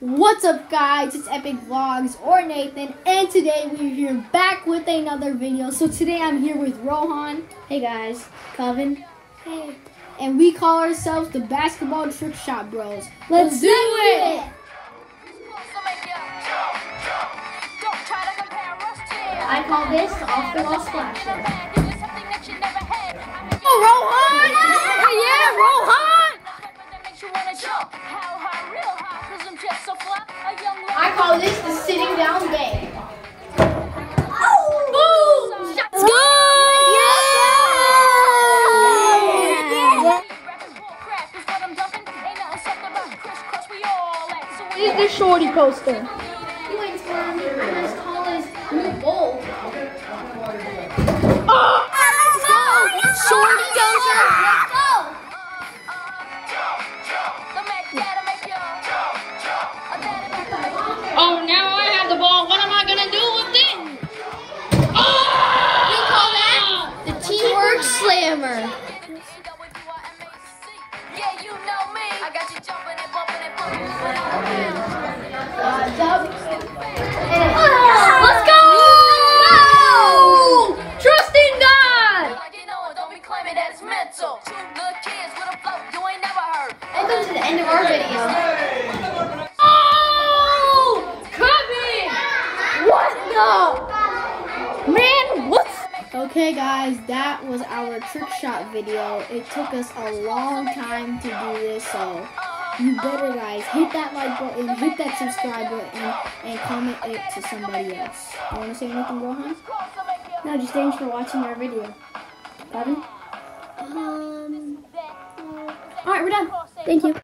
What's up guys, it's Epic Vlogs or Nathan and today we're here back with another video. So today I'm here with Rohan. Hey guys. Coven. Hey. And we call ourselves the Basketball Trick Shot Bros. Let's, do, it. I call this off the wall splashes. I call this the sitting down game. Go! This is the shorty poster. You wait for him. Let's call this new bowl. Shorty a flow you ain't never heard. Welcome to the end of our video. Oh! What the? Man, what? Okay, guys, that was our trick shot video. It took us a long time to do this, so you better, guys, hit that like button, hit that subscribe button, and comment it to somebody else. You want to say anything, Rohan? No, just thanks for watching our video. Gavin? Um. All right, we're done. Thank you.